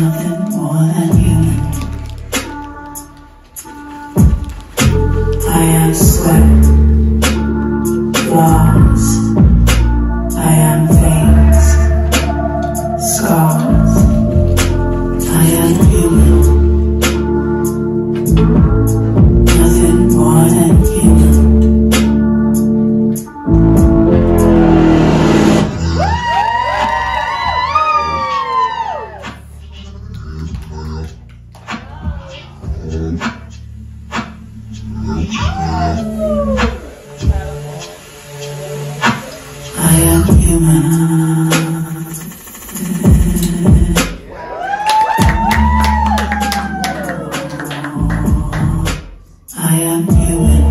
Nothing more than human. I am sweat, flaws. I am human.